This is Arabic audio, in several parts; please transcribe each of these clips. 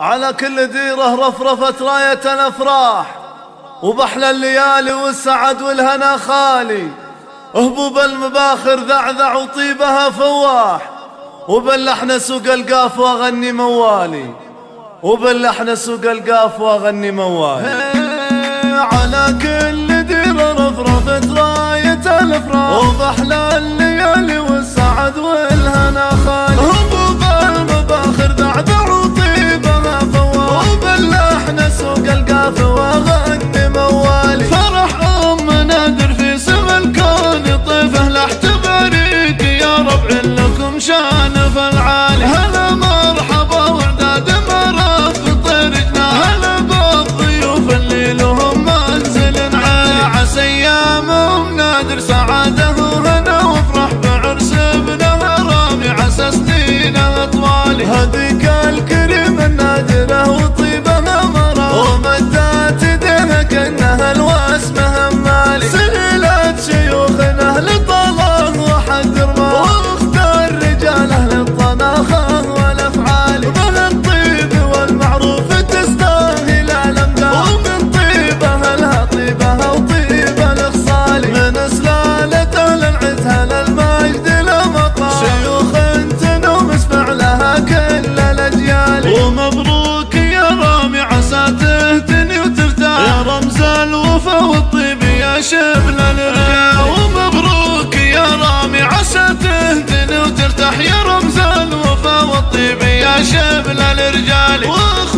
على كل ديرة رفرفت راية الأفراح وبحلى الليالي والسعد والهنا خالي. هبوب المباخر ذعذع وطيبها فواح وباللحن سوق القاف واغني موالي. وباللحن سوق القاف واغني موالي. على كل ديرة رفرفت راية الأفراح. وبحلى الليالي الوفا والطيب يا شبل الرجا ومبروك يا رامي عسى تهدن وترتاح. يا رمز الوفا والطيب يا شبل الرجال واخ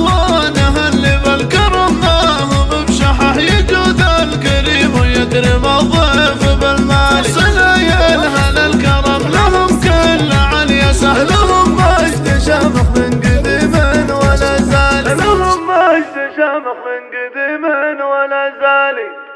شامخ من قديم ولا زالي.